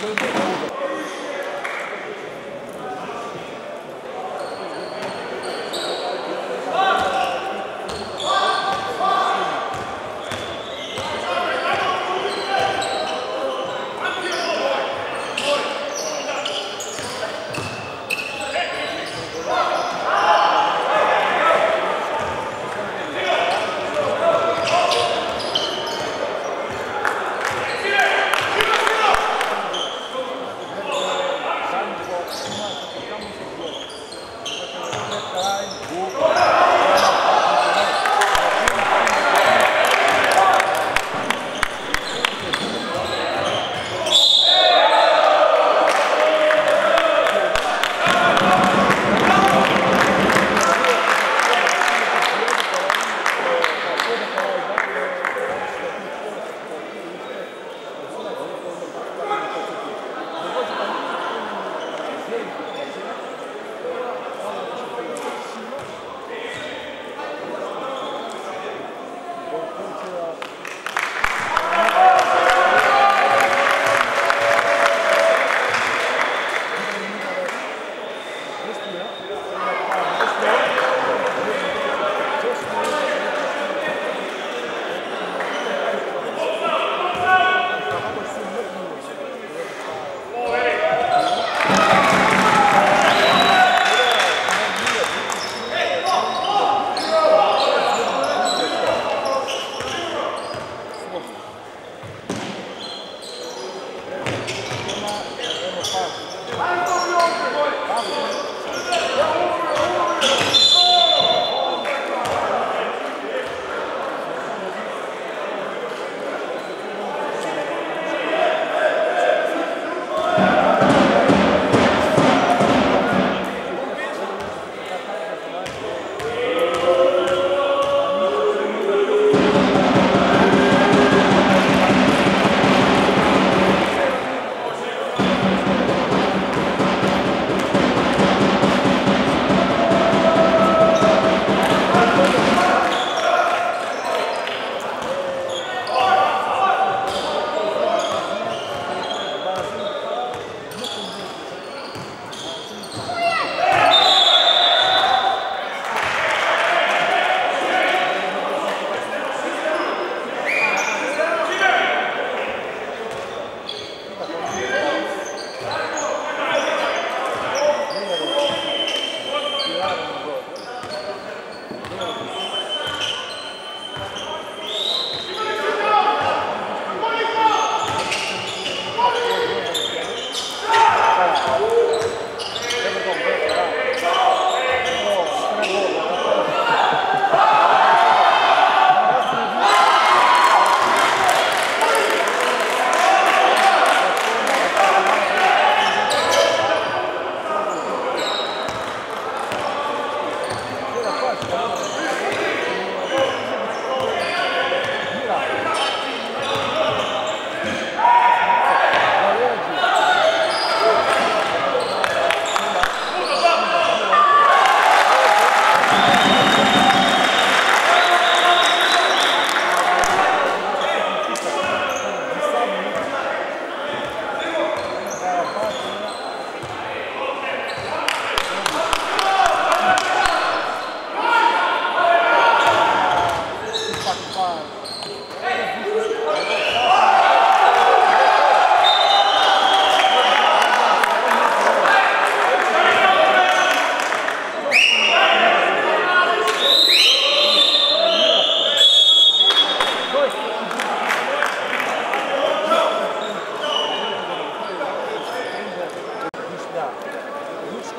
Good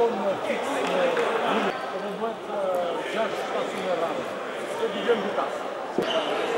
colonne fixe on doit être judge passing around. C'est du bien du tas.